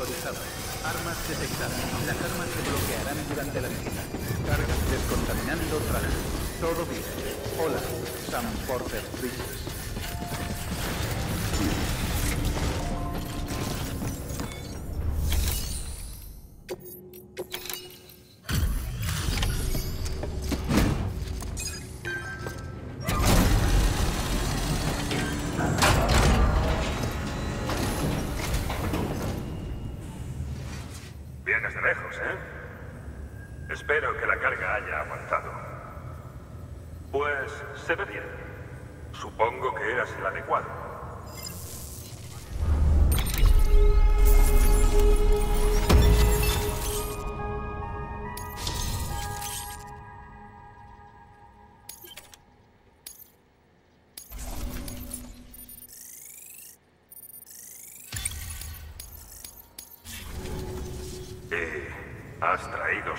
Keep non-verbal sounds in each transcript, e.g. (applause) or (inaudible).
Autorizado. Armas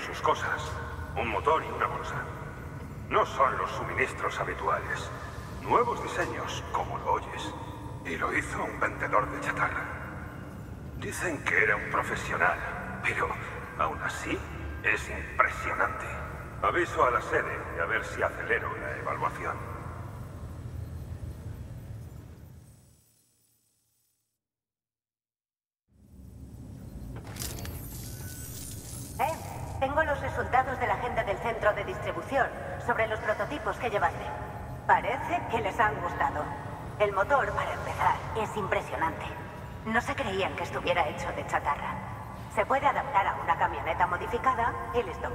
sus cosas. Un motor y una bolsa. No son los suministros habituales. Nuevos diseños, como lo oyes. Y lo hizo un vendedor de chatarra. Dicen que era un profesional, pero aún así es impresionante. Aviso a la sede y a ver si acelero la evaluación. Eh, tengo los resultados de la agenda del centro de distribución sobre los prototipos que llevaste. Parece que les han gustado. El motor, para empezar, es impresionante. No se creían que estuviera hecho de chatarra. Se puede adaptar a una camioneta modificada y listo.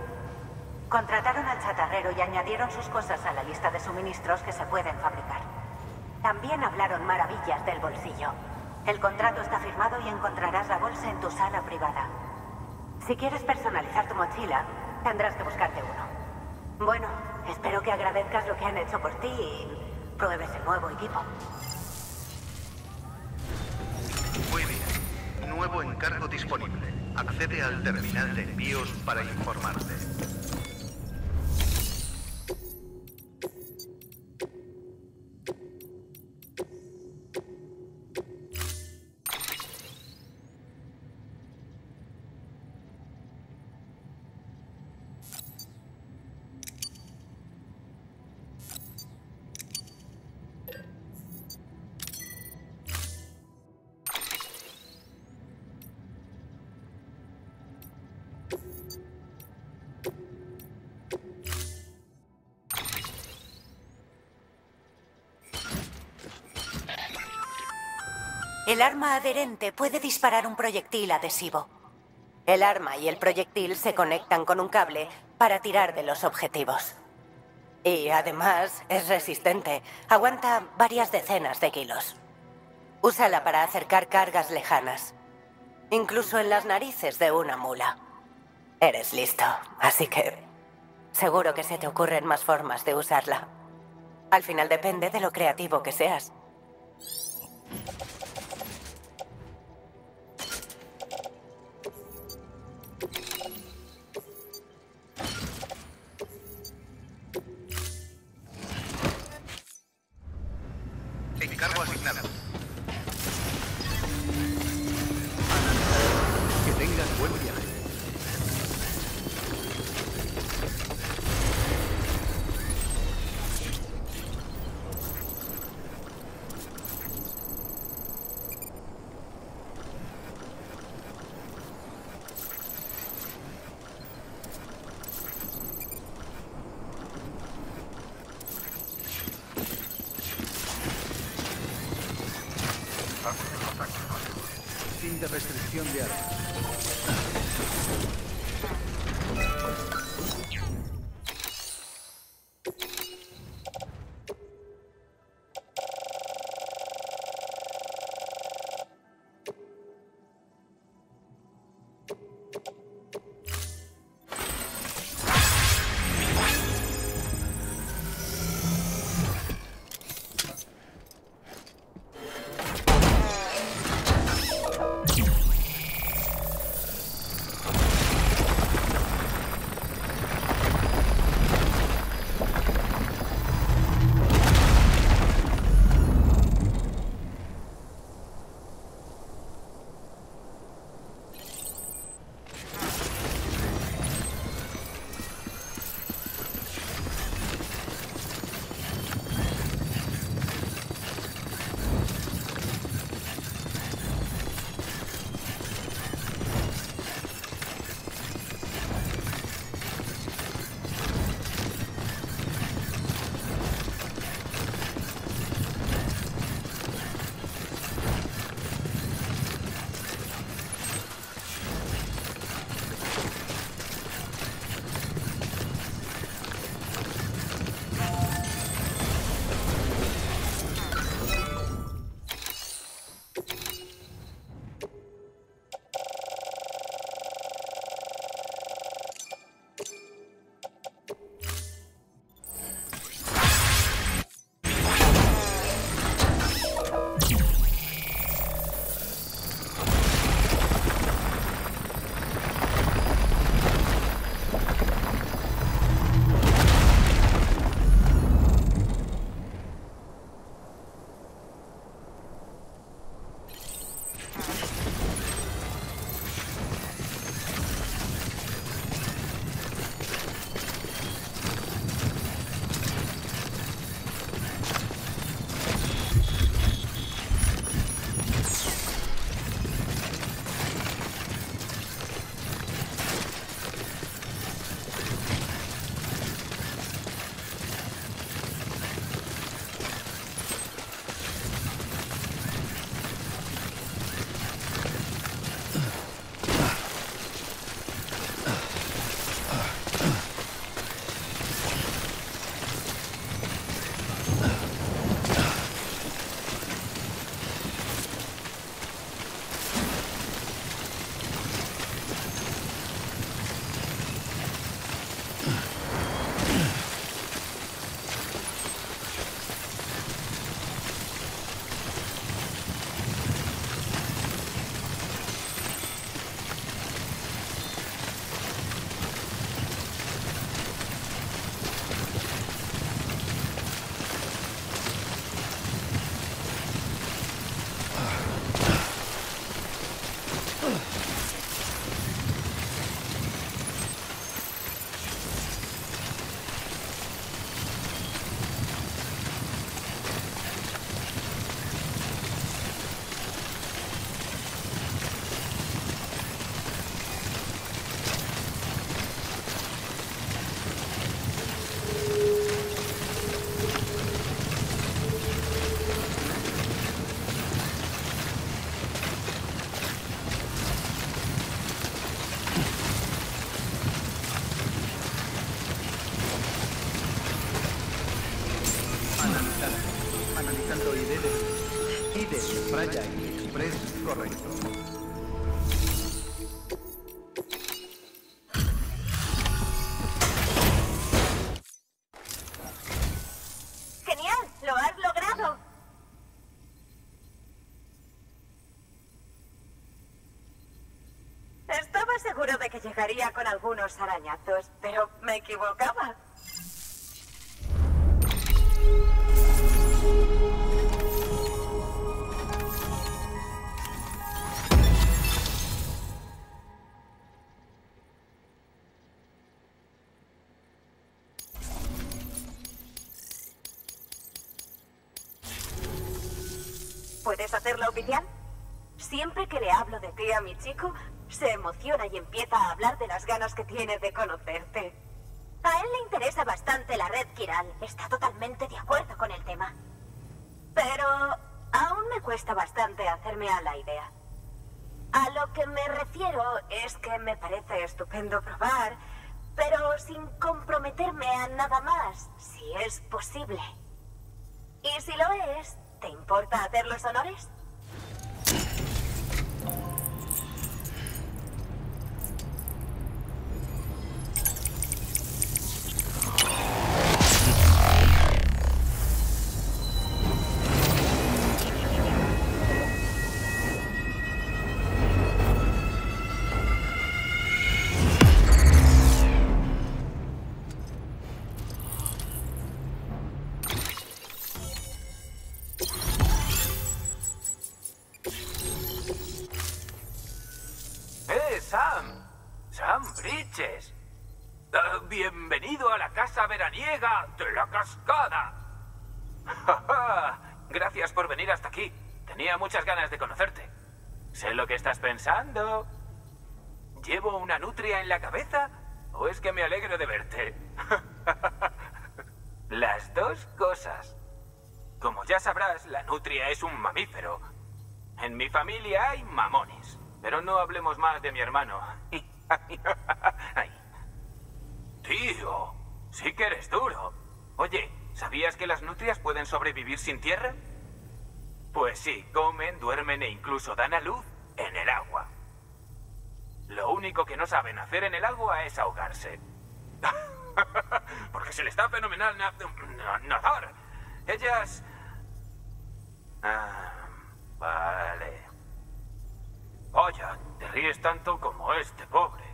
Contrataron al chatarrero y añadieron sus cosas a la lista de suministros que se pueden fabricar. También hablaron maravillas del bolsillo. El contrato está firmado y encontrarás la bolsa en tu sala privada. Si quieres personalizar tu mochila, tendrás que buscarte uno. Bueno, espero que agradezcas lo que han hecho por ti y pruebes el nuevo equipo. Muy bien. Nuevo encargo disponible. Accede al terminal de envíos para informarte. El arma adherente puede disparar un proyectil adhesivo. El arma y el proyectil se conectan con un cable para tirar de los objetivos. Y además es resistente. Aguanta varias decenas de kilos. Úsala para acercar cargas lejanas. Incluso en las narices de una mula. Eres listo, así que seguro que se te ocurren más formas de usarla. Al final depende de lo creativo que seas. De restricción de armas. Llegaría con algunos arañazos, pero me equivocaba. ¿Puedes hacerlo oficial? Siempre que le hablo de ti a mi chico, se emociona y empieza a hablar de las ganas que tiene de conocerte. A él le interesa bastante la red Kiral. Está totalmente de acuerdo con el tema. Pero aún me cuesta bastante hacerme a la idea. A lo que me refiero es que me parece estupendo probar, pero sin comprometerme a nada más, si es posible. Y si lo es, ¿te importa hacer los honores? Veraniega de la cascada. (laughs) Gracias por venir hasta aquí. Tenía muchas ganas de conocerte. Sé lo que estás pensando. ¿Llevo una nutria en la cabeza? ¿O es que me alegro de verte? (laughs) Las dos cosas. Como ya sabrás, la nutria es un mamífero. En mi familia hay mamones. Pero no hablemos más de mi hermano. (laughs) Tío, sí que eres duro. Oye, ¿sabías que las nutrias pueden sobrevivir sin tierra? Pues sí, comen, duermen e incluso dan a luz en el agua. Lo único que no saben hacer en el agua es ahogarse. (laughs) Porque se les da fenomenal na- na- nadar. Ellas... Ah, vale. Vaya, te ríes tanto como este pobre.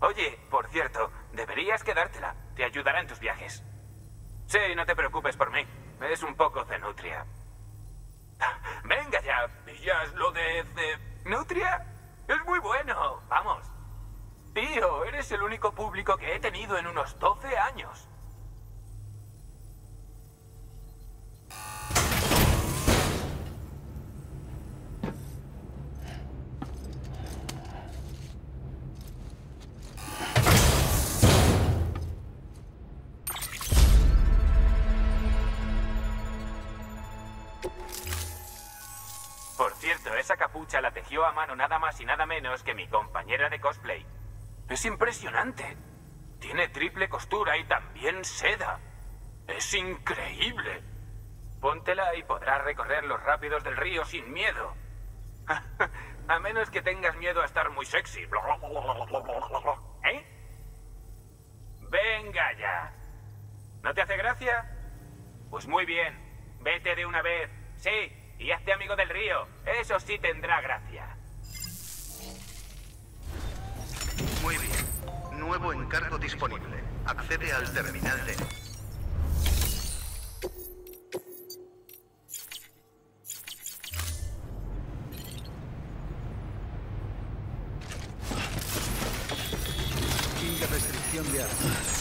Oye, por cierto, deberías quedártela. Te ayudará en tus viajes. Sí, no te preocupes por mí. Es un poco de nutria. (laughs) Venga ya, pillas lo de, de nutria. Es muy bueno. Vamos. Tío, eres el único público que he tenido en unos 12 años. Capucha la tejió a mano nada más y nada menos que mi compañera de cosplay. Es impresionante. Tiene triple costura y también seda. Es increíble. Póntela y podrás recorrer los rápidos del río sin miedo. (laughs) a menos que tengas miedo a estar muy sexy. (laughs) ¿Eh? Venga ya. ¿No te hace gracia? Pues muy bien. Vete de una vez. Sí, y hazte amigo del río. Eso sí tendrá gracia. Muy bien. Nuevo encargo disponible. Accede al terminal de... De restricción de armas.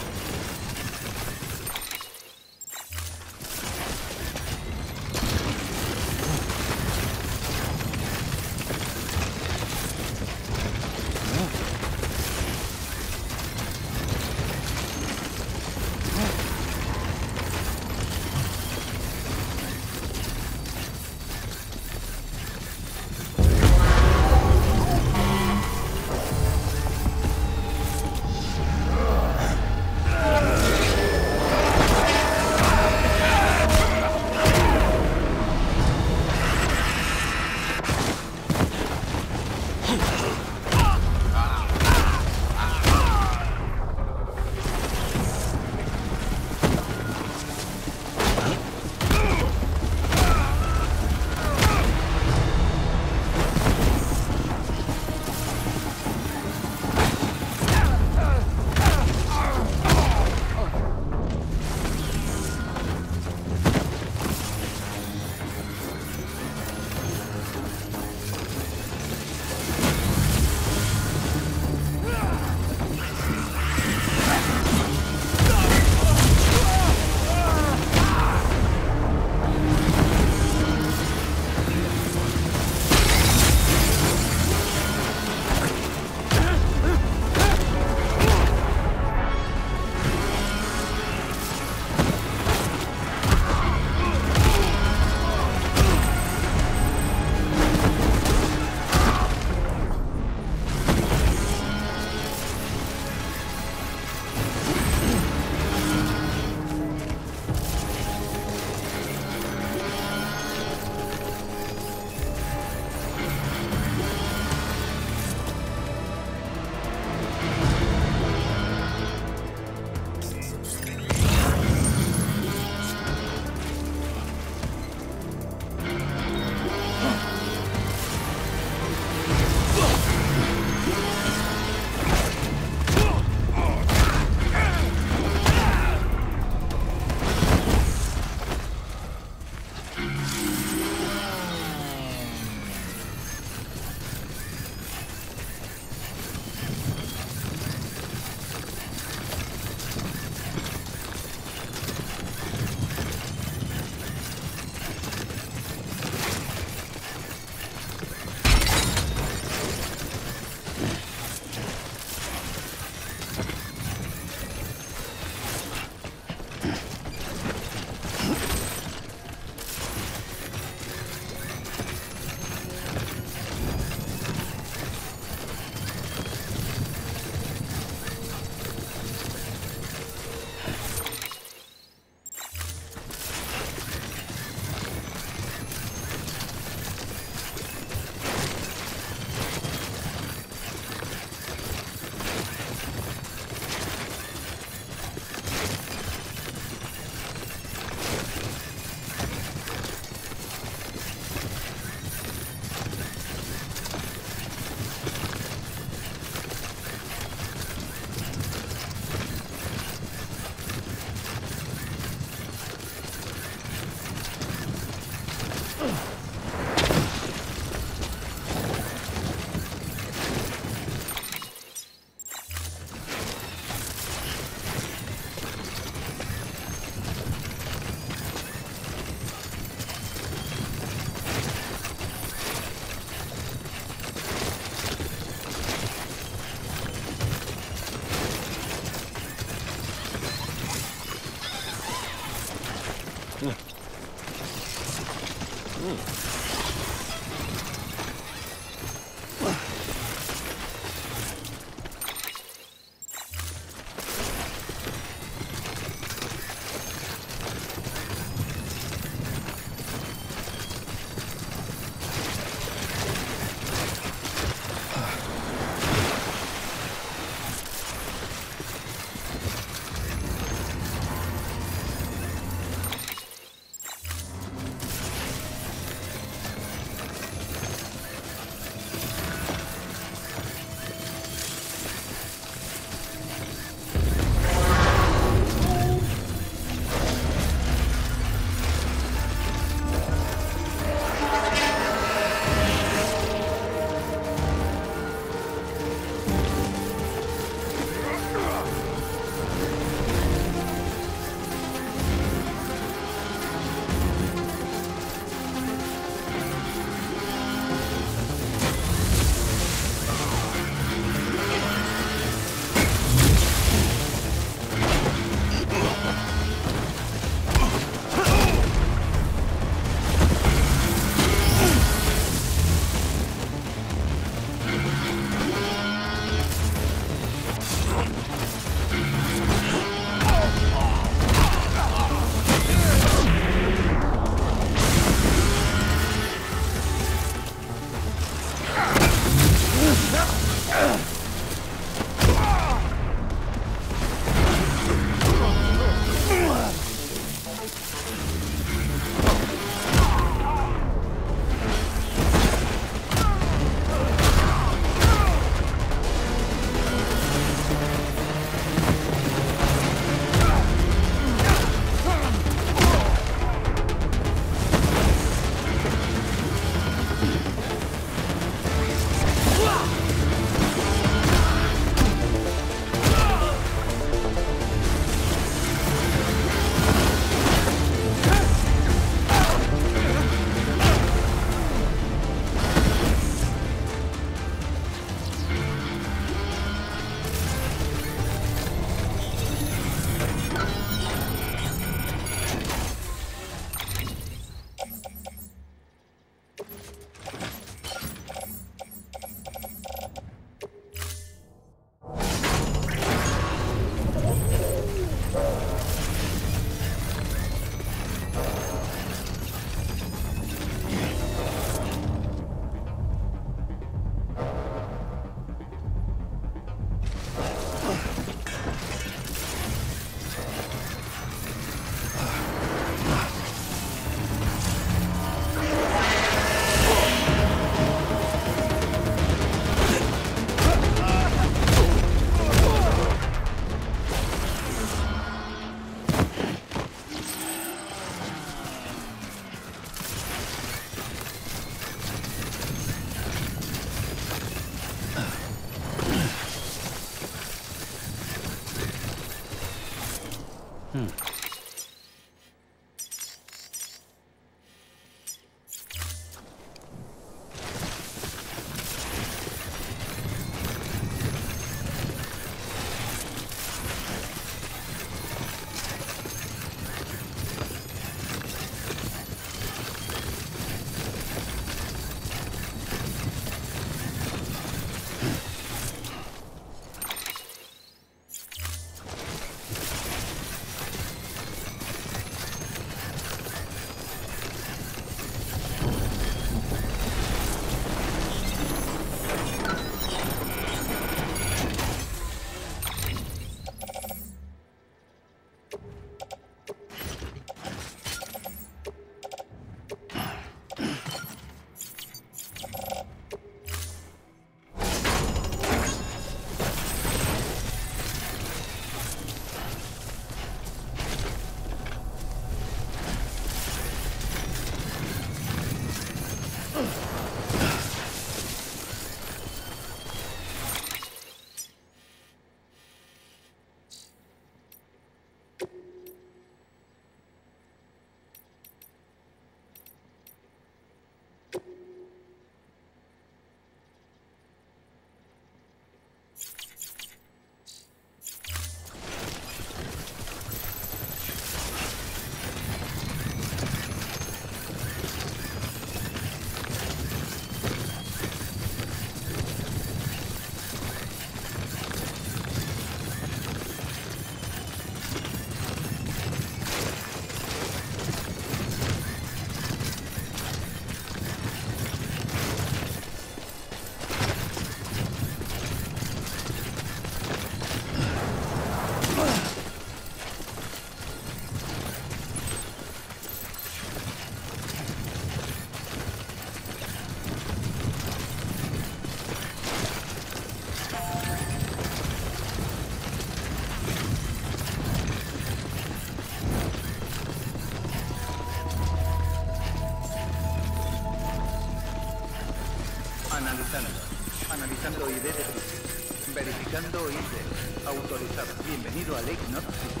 Bienvenido a Lake North City.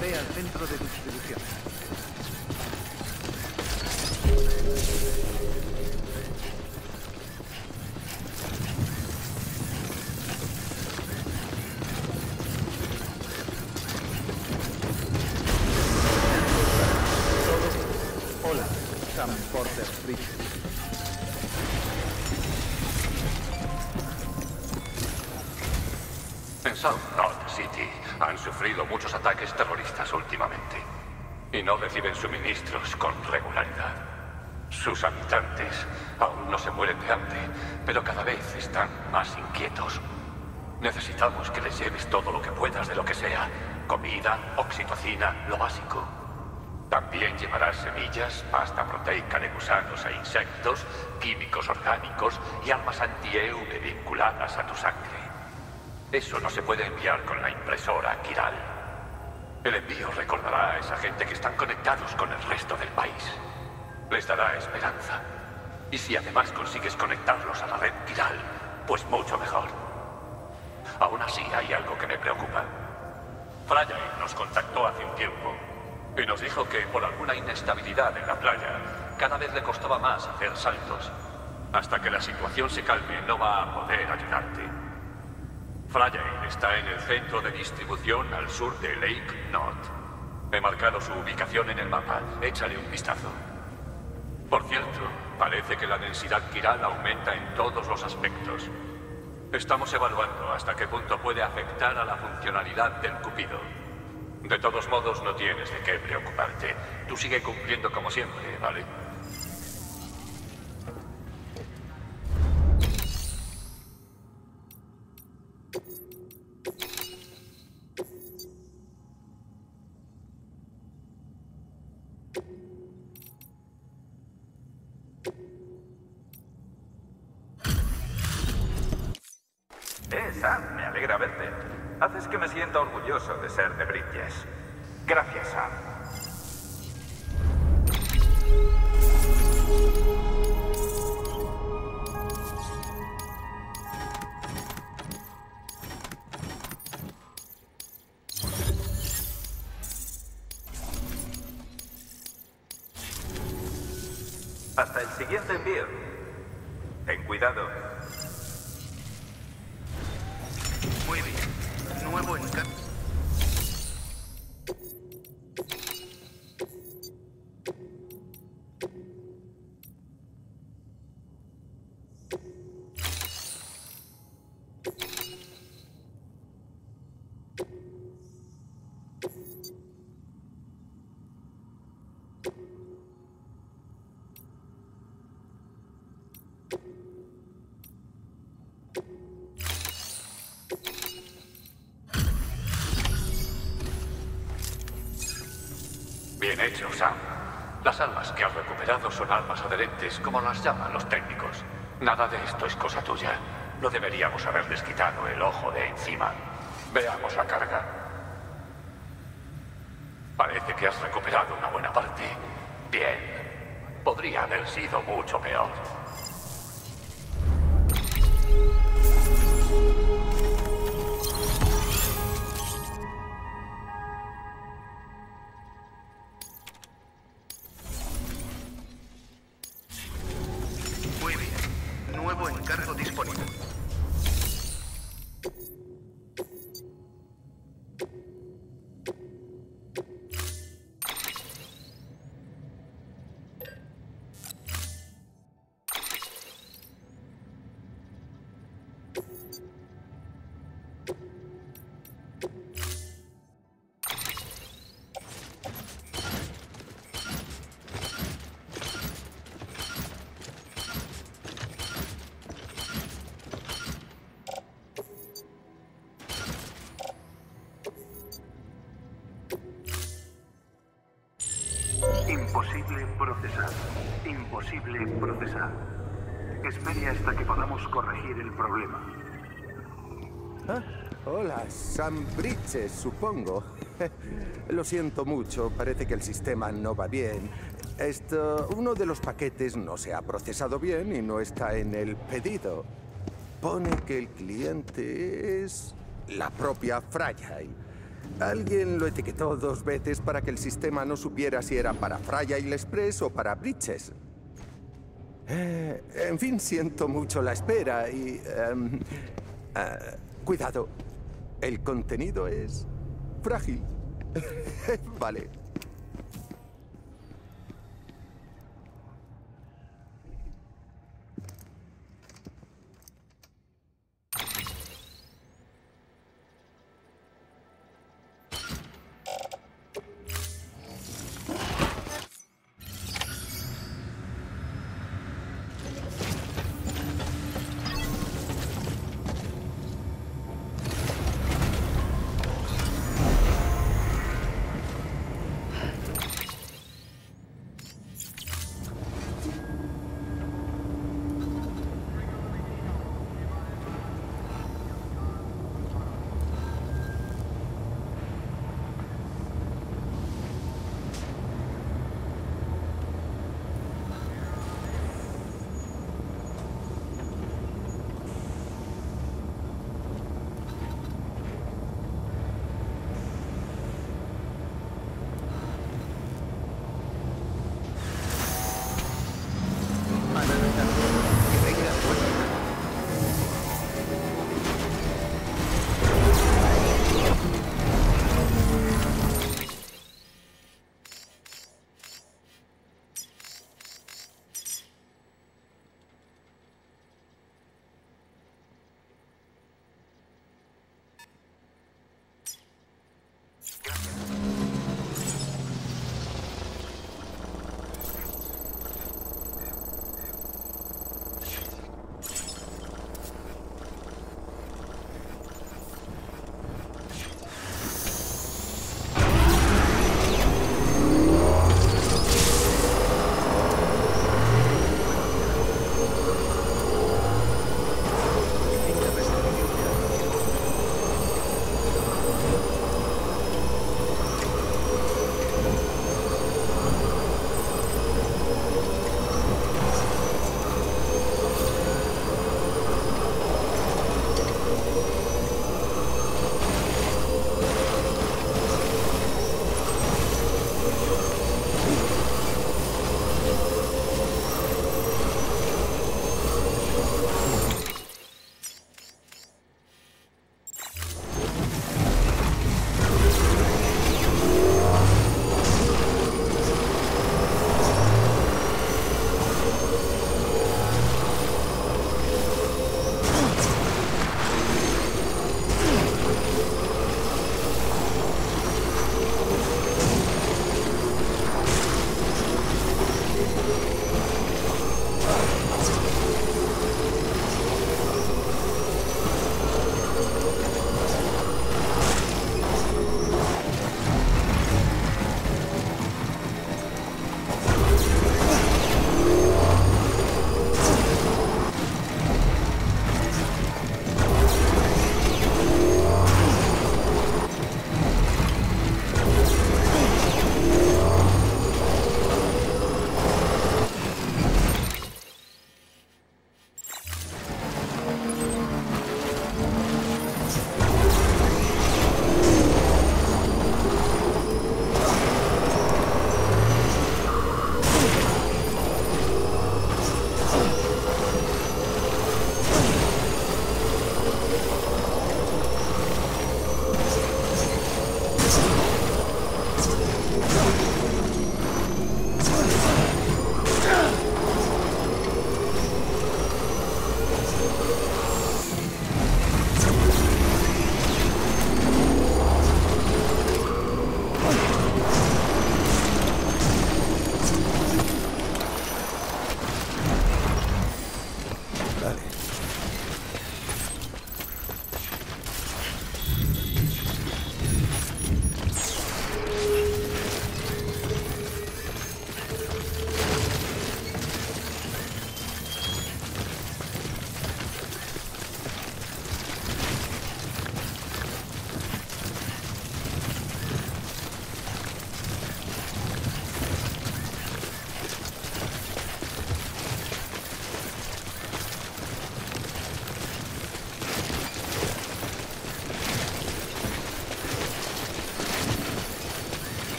Ve al centro de distribución. Hola, Sam Porter Bridges. En South North City han sufrido muchos ataques terroristas últimamente y no reciben suministros con regularidad. Sus habitantes aún no se mueren de hambre, pero cada vez están más inquietos. Necesitamos que les lleves todo lo que puedas de lo que sea. Comida, oxitocina, lo básico. También llevarás semillas, pasta proteica de gusanos e insectos, químicos orgánicos y armas anti-EV vinculadas a tu sangre. Eso no se puede enviar con la impresora Kiral. El envío recordará a esa gente que están conectados con el resto del país. Les dará esperanza. Y si además consigues conectarlos a la red Kiral, pues mucho mejor. Aún así hay algo que me preocupa. Friday nos contactó hace un tiempo y nos dijo que por alguna inestabilidad en la playa, cada vez le costaba más hacer saltos. Hasta que la situación se calme, no va a poder ayudarte. Friday está en el centro de distribución al sur de Lake North. He marcado su ubicación en el mapa. Échale un vistazo. Por cierto, parece que la densidad quiral aumenta en todos los aspectos. Estamos evaluando hasta qué punto puede afectar a la funcionalidad del Cupido. De todos modos, no tienes de qué preocuparte. Tú sigue cumpliendo como siempre, ¿vale? Haces que me sienta orgulloso de ser de Bridges. Gracias, Sam. Hasta el siguiente envío. Ten cuidado. Las almas que has recuperado son almas adherentes, como las llaman los técnicos. Nada de esto es cosa tuya. No deberíamos haberles quitado el ojo de encima. Veamos la carga. Parece que has recuperado una buena parte. Bien. Podría haber sido mucho peor. Espere hasta que podamos corregir el problema. Ah, hola, Sam Bridges, supongo. (laughs) Lo siento mucho, parece que el sistema no va bien. Esto, uno de los paquetes no se ha procesado bien y no está en el pedido. supone que el cliente es la propia Fragile. Alguien lo etiquetó dos veces para que el sistema no supiera si era para Fragile Express o para Bridges. Eh, en fin, siento mucho la espera y... em, ah, cuidado, el contenido es frágil. (laughs) vale.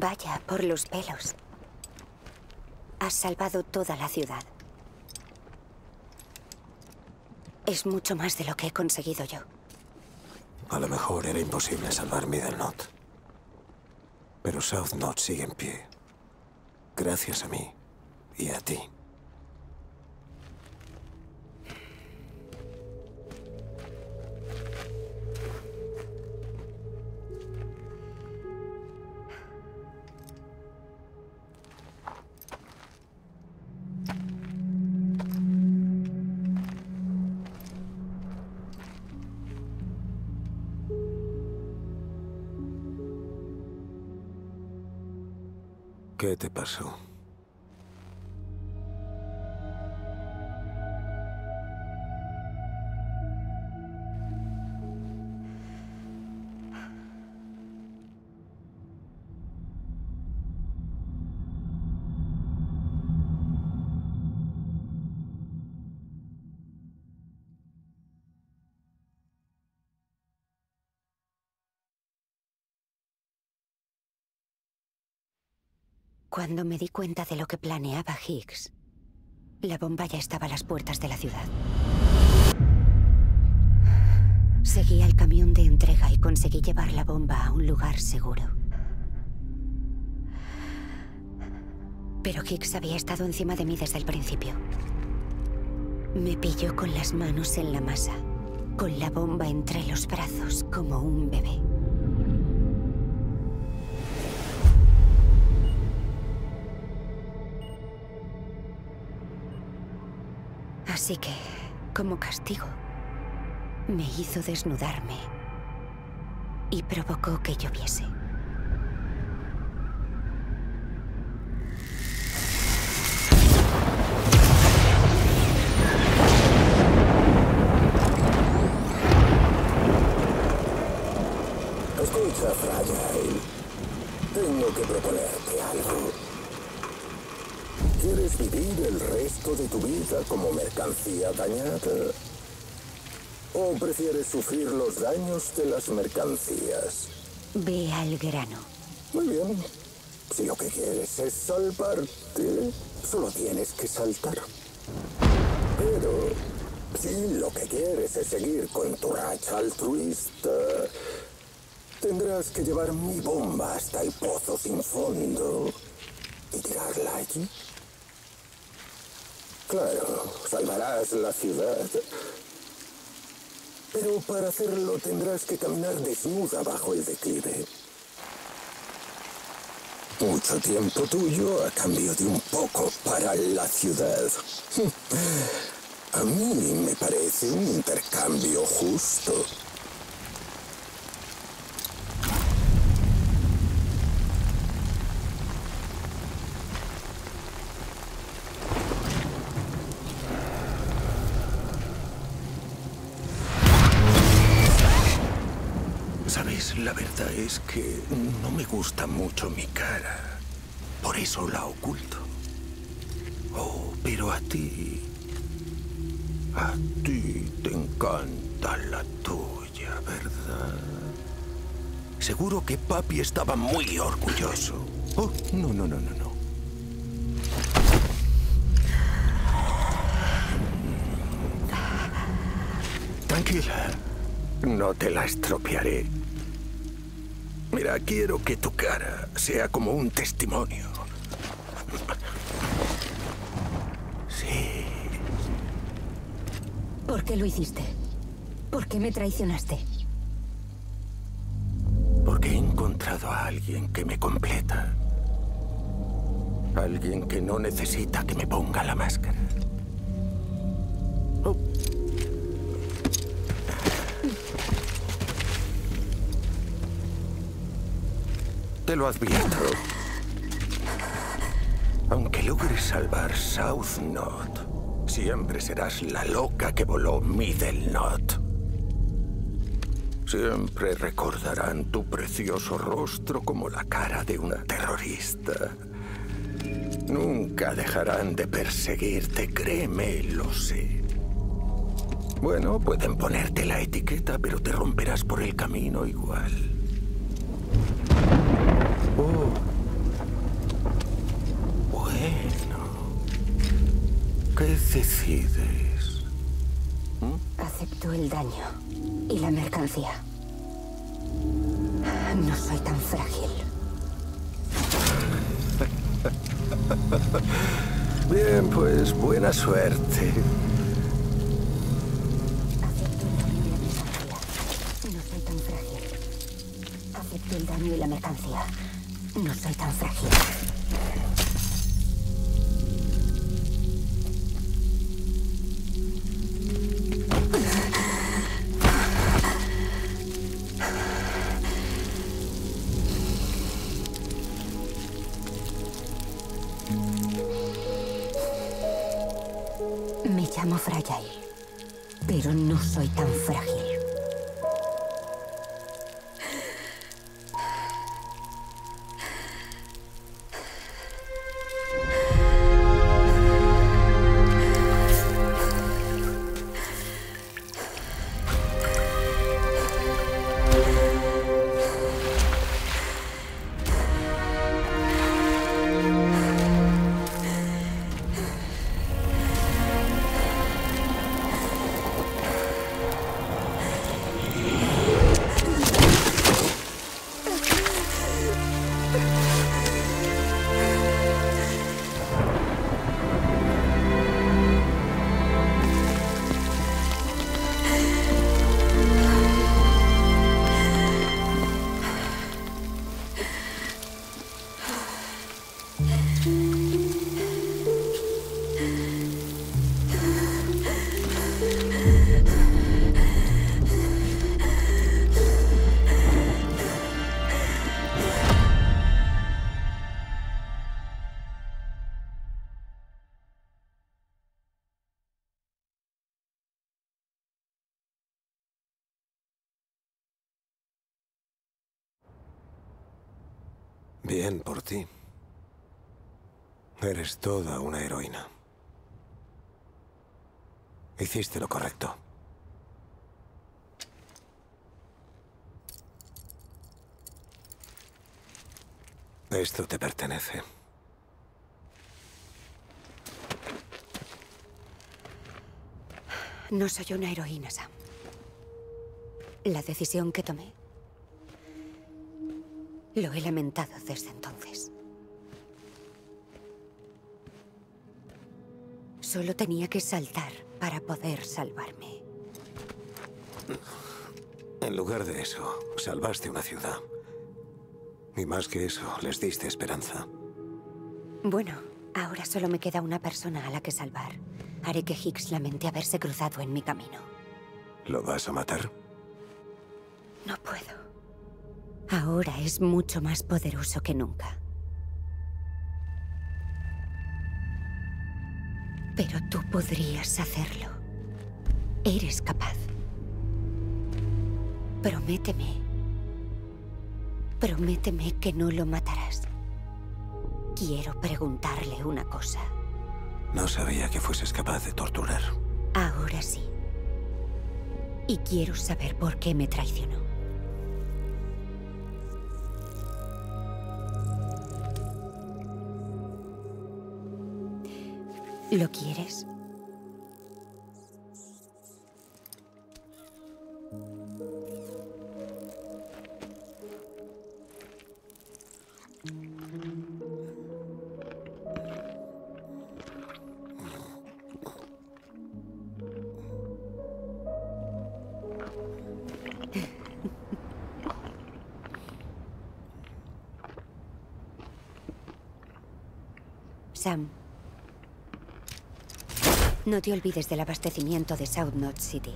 Vaya, por los pelos. Has salvado toda la ciudad. Es mucho más de lo que he conseguido yo. A lo mejor era imposible salvar Middle Knot. Pero South Knot sigue en pie. Gracias a mí y a ti. ¿Qué Cuando me di cuenta de lo que planeaba Higgs, la bomba ya estaba a las puertas de la ciudad. Seguí al camión de entrega y conseguí llevar la bomba a un lugar seguro. Pero Higgs había estado encima de mí desde el principio. Me pilló con las manos en la masa, con la bomba entre los brazos como un bebé. Así que, como castigo, me hizo desnudarme y provocó que lloviese. Resto de tu vida como mercancía dañada? ¿O prefieres sufrir los daños de las mercancías? Ve al grano. Muy bien. Si lo que quieres es salvarte, solo tienes que saltar. Pero si lo que quieres es seguir con tu racha altruista, tendrás que llevar mi bomba hasta el pozo sin fondo y tirarla allí. Claro, salvarás la ciudad. Pero para hacerlo tendrás que caminar desnuda bajo el declive. Mucho tiempo tuyo a cambio de un poco para la ciudad. (laughs) A mí me parece un intercambio justo. La verdad es que no me gusta mucho mi cara. Por eso la oculto. Oh, pero a ti... A ti te encanta la tuya, ¿verdad? Seguro que papi estaba muy orgulloso. Oh, no, no, no, no, no. Tranquila. No te la estropearé. Mira, quiero que tu cara sea como un testimonio. Sí. ¿Por qué lo hiciste? ¿Por qué me traicionaste? Porque he encontrado a alguien que me completa. Alguien que no necesita que me ponga la máscara. Te lo advierto. Aunque logres salvar South Knot, siempre serás la loca que voló Middle Knot. Siempre recordarán tu precioso rostro como la cara de una terrorista. Nunca dejarán de perseguirte, créeme, lo sé. Bueno, pueden ponerte la etiqueta, pero te romperás por el camino igual. ¿Qué decides? Acepto el daño y la mercancía. No soy tan frágil. (laughs) Bien, pues buena suerte. No soy tan frágil. Acepto el daño y la mercancía. No soy tan frágil. Bien por ti. Eres toda una heroína. Hiciste lo correcto. Esto te pertenece. No soy una heroína, Sam. La decisión que tomé lo he lamentado desde entonces. Solo tenía que saltar para poder salvarme. En lugar de eso, salvaste una ciudad. Y más que eso, les diste esperanza. Bueno, ahora solo me queda una persona a la que salvar. Haré que Higgs lamente haberse cruzado en mi camino. ¿Lo vas a matar? No puedo. Ahora es mucho más poderoso que nunca. Pero tú podrías hacerlo. Eres capaz. Prométeme. Prométeme que no lo matarás. Quiero preguntarle una cosa. No sabía que fueses capaz de torturar. Ahora sí. Y quiero saber por qué me traicionó. ¿Lo quieres? Sam. No te olvides del abastecimiento de South Knot City.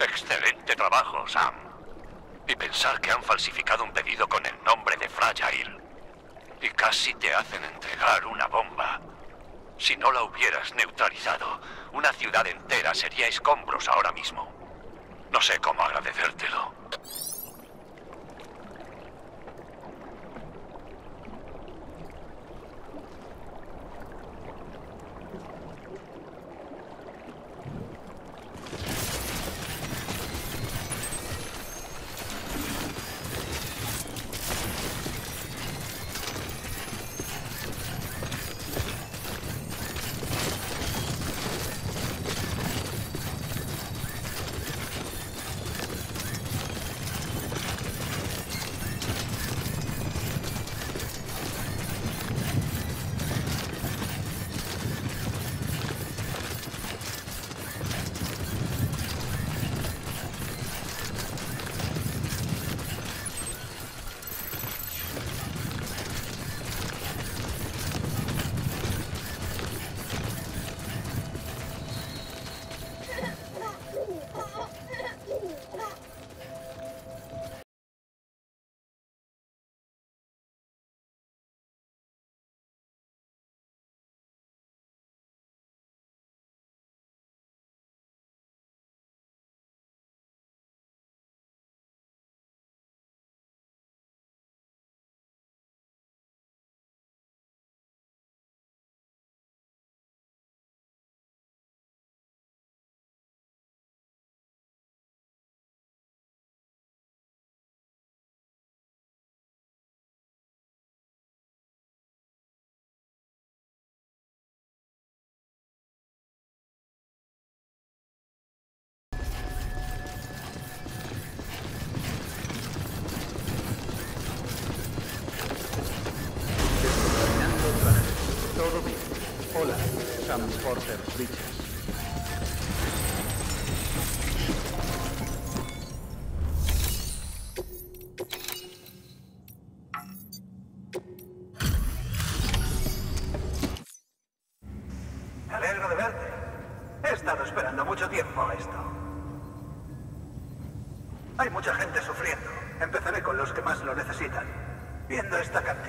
Excelente trabajo, Sam. Y pensar que han falsificado un pedido con el nombre de Fragile. Y casi te hacen entregar una bomba. Si no la hubieras neutralizado, una ciudad entera sería escombros ahora mismo. No sé cómo agradecértelo. Sam Porter Bridges. Alegro de verte. He estado esperando mucho tiempo a esto. Hay mucha gente sufriendo. Empezaré con los que más lo necesitan. Viendo esta cantidad,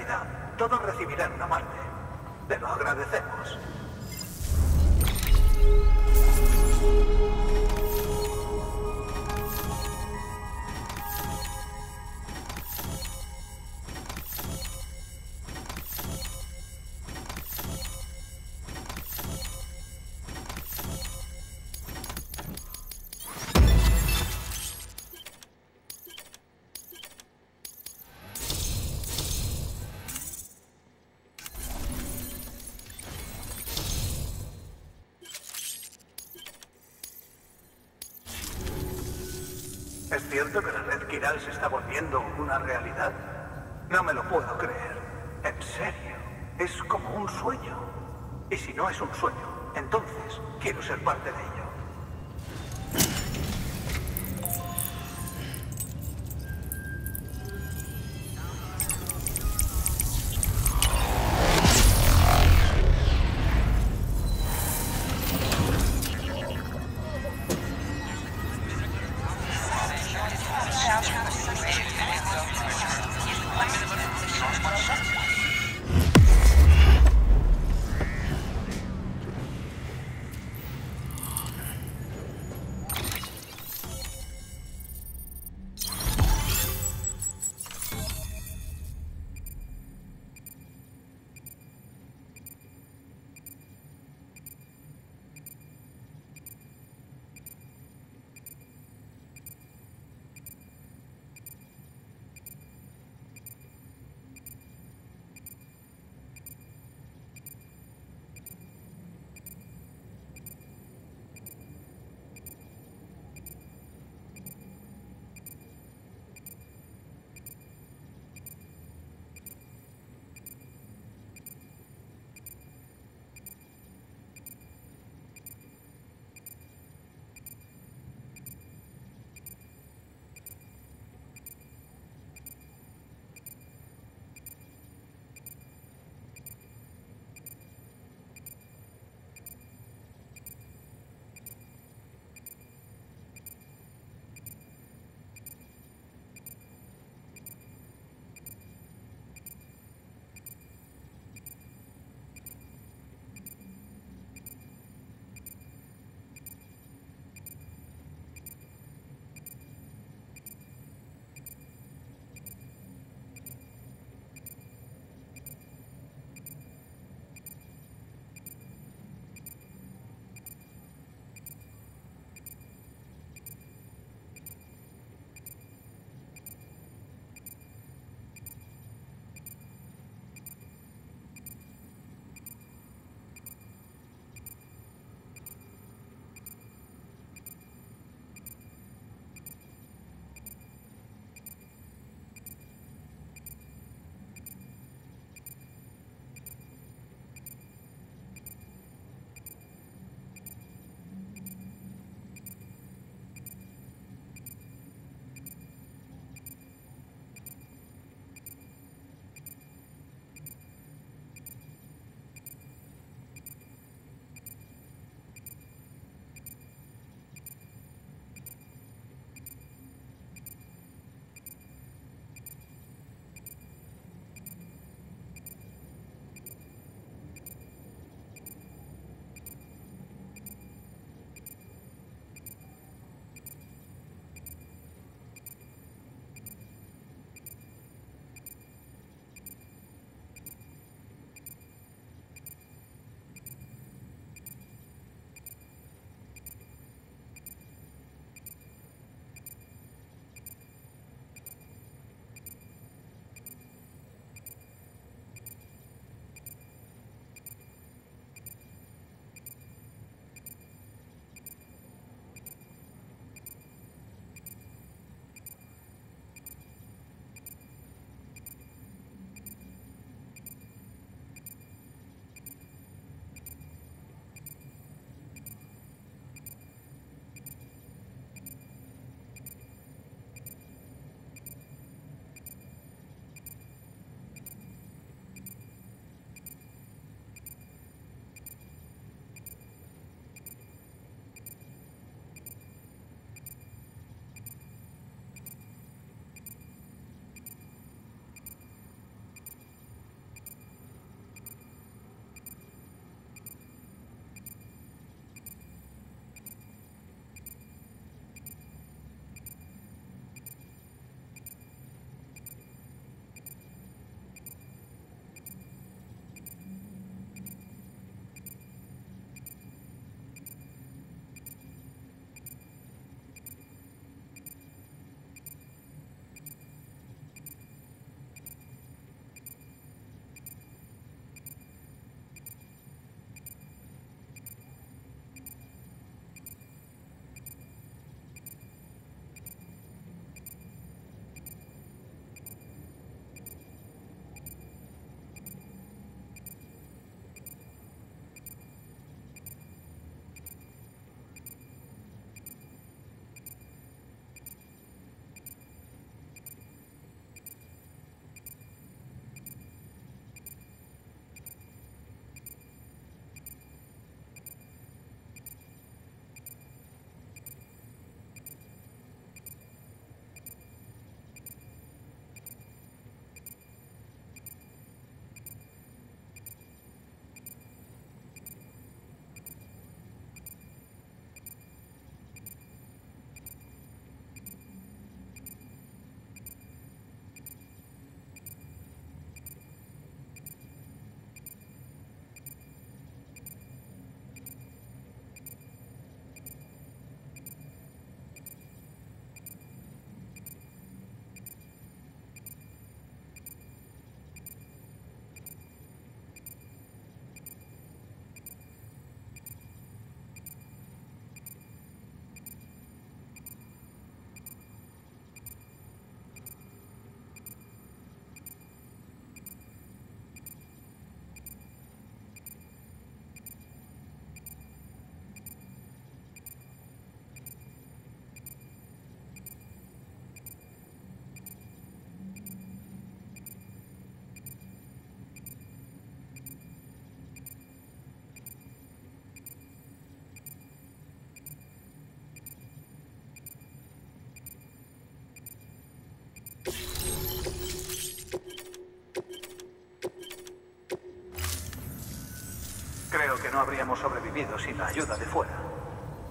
que no habríamos sobrevivido sin la ayuda de fuera.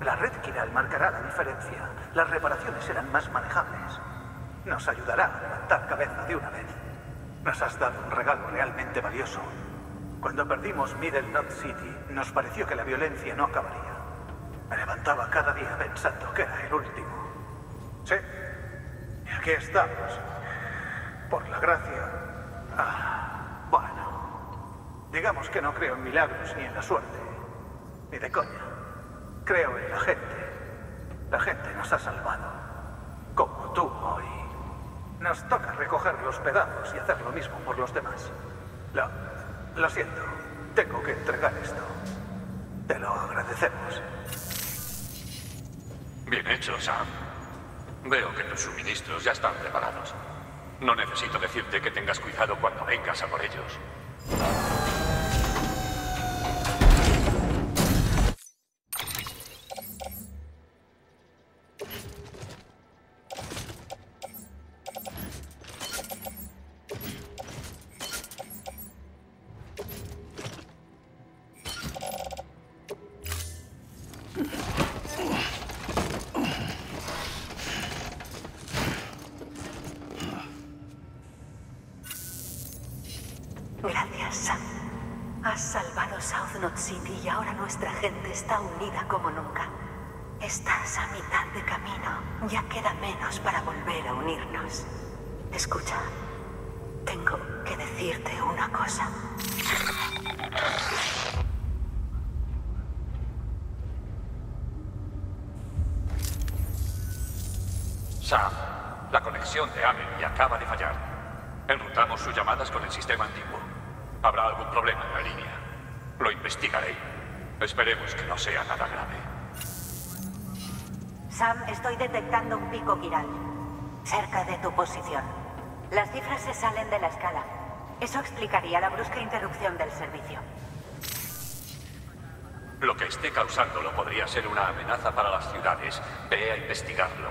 La red Kiral marcará la diferencia. Las reparaciones serán más manejables. Nos ayudará a levantar cabeza de una vez. Nos has dado un regalo realmente valioso. Cuando perdimos Middle Knot City, nos pareció que la violencia no acabaría. Me levantaba cada día pensando que era el último. Sí. Y aquí estamos. Por la gracia. Ah, bueno. Digamos que no creo en milagros ni en la suerte. Ni de coña. Creo en la gente. La gente nos ha salvado. Como tú hoy. Nos toca recoger los pedazos y hacer lo mismo por los demás. Lo, lo siento. Tengo que entregar esto. Te lo agradecemos. Bien hecho, Sam. Veo que tus suministros ya están preparados. No necesito decirte que tengas cuidado cuando vengas a por ellos. Pico. Cerca de tu posición. Las cifras se salen de la escala. Eso explicaría la brusca interrupción del servicio. Lo que esté causándolo podría ser una amenaza para las ciudades. Ve a investigarlo.